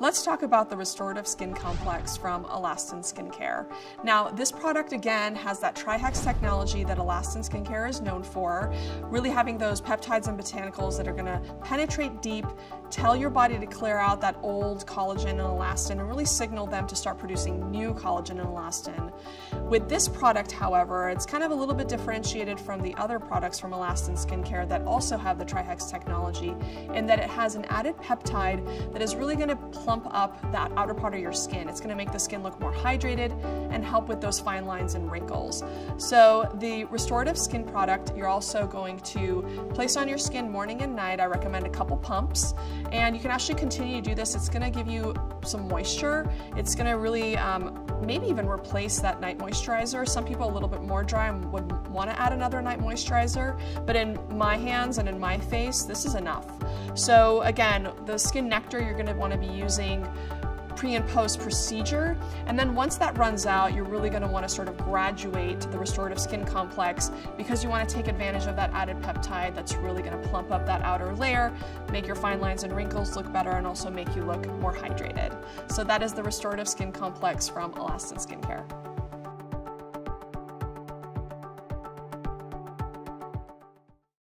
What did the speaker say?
Let's talk about the Restorative Skin Complex from Alastin Skincare. Now, this product again has that Trihex technology that Alastin Skincare is known for, really having those peptides and botanicals that are going to penetrate deep, tell your body to clear out that old collagen and elastin, and really signal them to start producing new collagen and elastin. With this product, however, it's kind of a little bit differentiated from the other products from Alastin Skincare that also have the Trihex technology in that it has an added peptide that is really going to plump up that outer part of your skin. It's gonna make the skin look more hydrated and help with those fine lines and wrinkles. So the restorative skin product, you're also going to place on your skin morning and night. I recommend a couple pumps and you can actually continue to do this. It's gonna give you some moisture. It's gonna really um, maybe even replace that night moisturizer. Some people a little bit more dry would want to add another night moisturizer, but in my hands and in my face, this is enough. So again, the Skin Nectar you're going to want to be using pre and post procedure. And then once that runs out, you're really going to want to sort of graduate to the restorative skin complex because you want to take advantage of that added peptide that's really going to plump up that outer layer, make your fine lines and wrinkles look better, and also make you look more hydrated. So that is the restorative skin complex from Alastin Skincare.